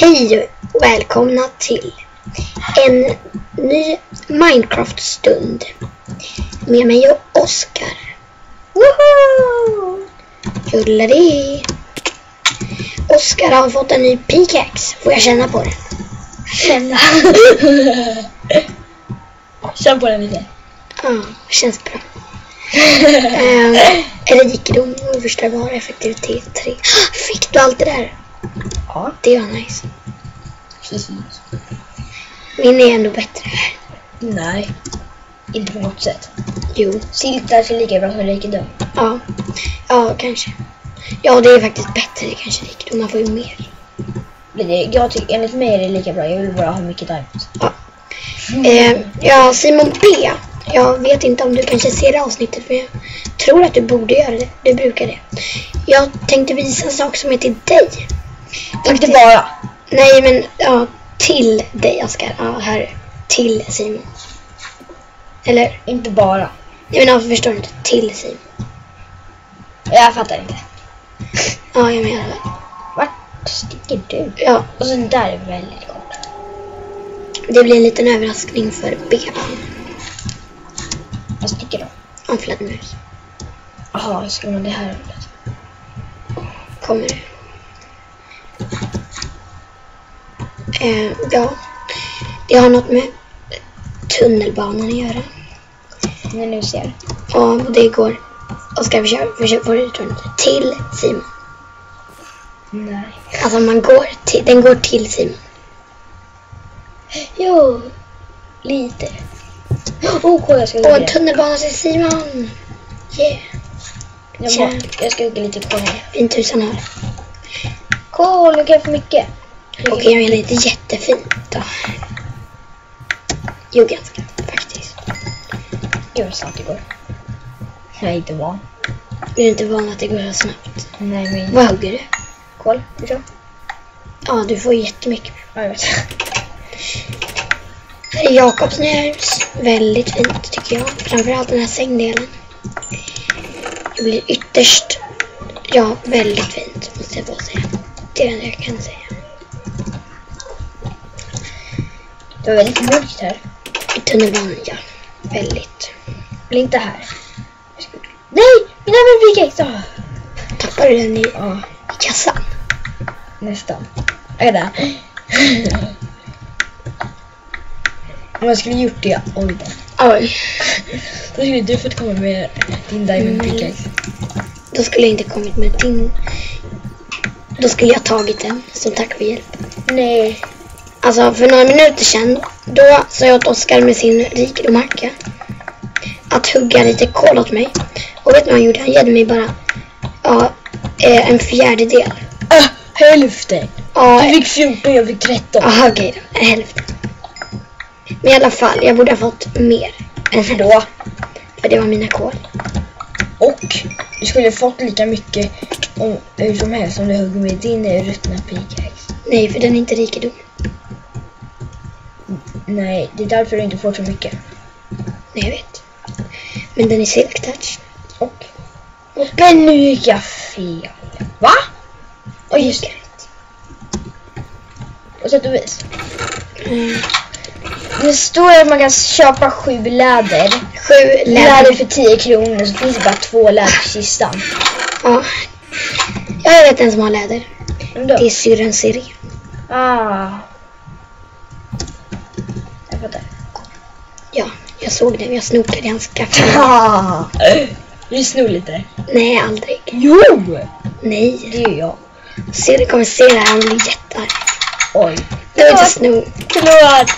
Hej och välkomna till en ny Minecraft-stund med mig och Oskar. Woho! Julladi! Oskar har fått en ny pickaxe. Får jag känna på den? Känna. Känn på den lite. Ja, känns bra. um, rikedom, överstörbar, effektivitet 3. Fick du allt det där? Ja. Det var nice. Min är ändå bättre. Nej. Inte på något sätt. Jo, Siltar ser lika bra som rikedom. ja. Ja, kanske. Ja, det är faktiskt bättre kanske rikedom. Man får ju mer. Men det, jag tycker, enligt mig är det lika bra. Jag vill bara ha mycket diamonds. Eh, ja, Simon B. Jag vet inte om du kanske ser det avsnittet, men jag tror att du borde göra det. Du brukar det. Jag tänkte visa en sak som är till dig. Inte bara. Nej, men ja, till dig, Oskar. Ja, här. Till Simon. Eller? Inte bara. Nej, men alltså, förstår du inte? Till Simon. Jag fattar inte. Ja, jag menar det. Vart sticker du? Ja, Och så där är väldigt kort. det blir en liten överraskning för Beban. Vad sticker då? Om fladdermus. Jaha, jag ska nog det här. Kommer det. Eh, ja, det har något med tunnelbanan att göra. När nu ser. Ja, och det går. Oskar, försök, försök få ut den till Simon. Nej. Alltså man går till, den går till Simon. Jo. Lite. Åh, kolla jag ska Och hugga en det. tunnelbana till Simon. Yeah. Jag, må, jag ska hugga lite kol här. Fint hus han har. Kol, nu kan jag få mycket. Okej, jag menar inte jättefint då. Jo, ganska faktiskt. Jo, det är sant det går. Jag är inte van. Jag är inte van att det går så snabbt. Nej, men Vad hugger du? kol. Förstå? Ja, du får jättemycket. Ja, jag vet. Här är Jakobs nya hus. Väldigt fint tycker jag. Framförallt den här sängdelen. Det blir ytterst, ja, väldigt fint måste jag få säga. Det är det jag kan säga. Det var väldigt mörkt här. I tunnelbanan, ja. Väldigt. Eller inte här. Nej! Min annan pickaxe! Ah. Tappar du den i, Ja, i kassan? nästan. Är det? Om jag skulle gjort det, oj då. Oj. Då skulle du fått komma med din diamond Mm. pickaxe. Då skulle jag inte kommit med din... Då skulle jag tagit den som tack för hjälp. Nej. Alltså för några minuter sedan, då sa jag åt Oskar med sin rikedomhacka att hugga lite kol åt mig. Och vet du vad han gjorde? Han gav mig bara ja, eh, en fjärdedel. Ah, hälften! Ja, Du fick 14, jag fick 13. aha, okej då. Hälften. Men i alla fall, jag borde ha fått mer. Än Varför då? För det var mina kol. Och du skulle fått lika mycket om, hur som helst om du högg med din ruttna pickaxe. Nej, för den är inte rikedom. Nej, det är därför du inte får så mycket. Nej, jag vet. Men den är silk touch. Och? Men nu gick jag fel. Va? Och just det. På sätt och vis. Mm. Det står att man kan köpa sju läder. Sju Läder läder. för 10 kronor så finns det bara två läder i kistan. Ja. Jag vet en som har läder. Det är syrran Siri. Ah. Jag fattar. Ja, jag såg den. Jag snokade i hans kaffe. Vi snor lite. Nej, aldrig. Jo! Nej. Det är jag. Siri kommer se det här. Han blir jättearg. Oj. Det var inte sno. Förlåt.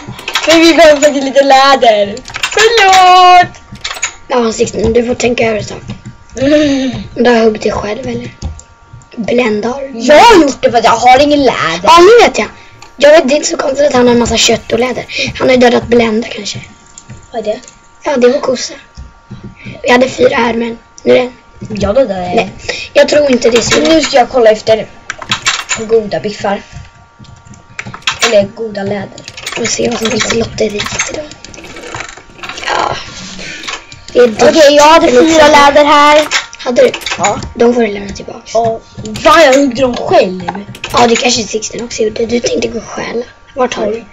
Men vi behöver faktiskt lite läder. Förlåt! Ja, Sixten, du får tänka över saken. Du har huggit dig själv, eller? Bländar. Jag har gjort det för att jag har ingen läder. Ja, nu vet jag. Jag vet, det är inte så konstigt att han har en massa kött och läder. Han har ju dödat Blenda kanske. Vad är det? Ja, det var kossa. Vi hade fyra här, men nu är det en. Ja, det där är... Nej, jag tror inte det är Så nu ska jag kolla efter goda biffar. Eller goda läder. Vi får se vad som finns i lotteriet idag. Ja. Okej, jag hade fyra läder här. Hade du? Ja. De får du lämna tillbaka. Och fan, jag huggde dem själv. Ja, det kanske Sixten också gjorde. Du tänkte gå och stjäla. Vart har du?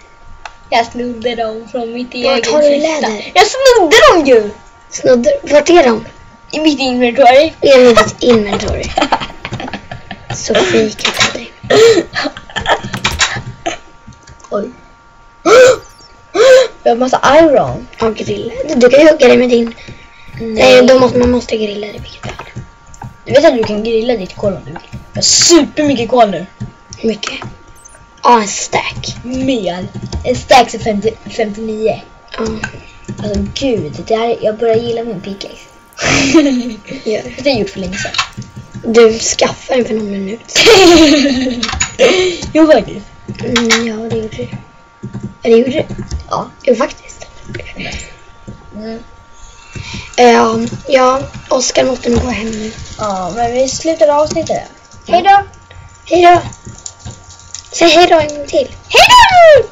Jag snodde dem från mitt Vart eget har du kista. läder? Jag snodde dem ju! Snodde? Vart är de? I mitt inventory. I ditt inventory. Så fikat av dig. Oj. Jag har massa iron. Ja, grilla. Du kan ju hugga det med din... Nej, då måste, man måste grilla det vilket fall. Du vet att du kan grilla ditt kol om du vill. Jag har supermycket kol nu. Hur mycket? Ja, en stack. Mer. En stack är 50, 59. Ja, Alltså gud, det här, jag börjar gilla min pickaxe. gör. det har jag gjort för länge sedan. Du skaffade den för någon minut. jo faktiskt. Mm, ja, det gjorde du. Ja, det gjorde du. Ja. Jo, faktiskt. Mm. Ja, ja, Oskar måste nog gå hem nu. Ja, men vi slutar avsnittet. Hej då! Hej då! Säg hej då en gång till. Hej då!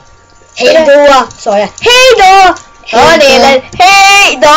Hej då, sa jag. Hej då! Då. eller? Hej då!